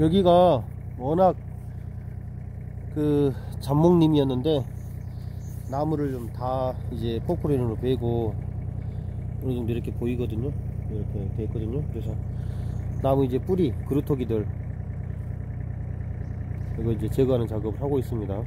여기가 워낙 그 잡목림이었는데 나무를 좀 다 이제 포크레인으로 베고 어느 정도 이렇게 보이거든요. 이렇게 돼 있거든요. 그래서 나무 이제 뿌리 그루터기들 이거 이제 제거하는 작업을 하고 있습니다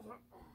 over.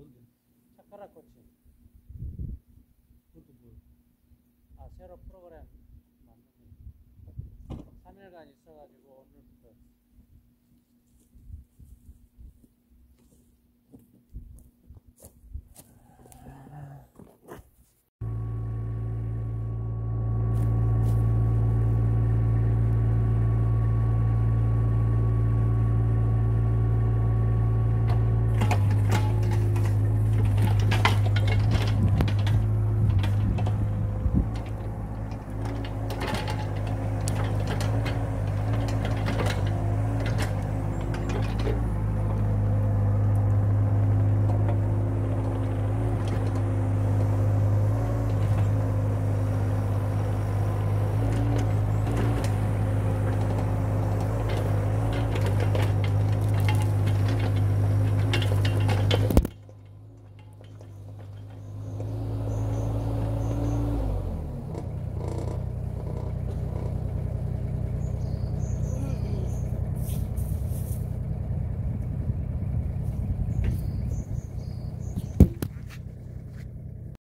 뭔데? 차카라 코치. 그것도 뭐야? 아, 새로 프로그램 만드는 3일간 있어가지고 오늘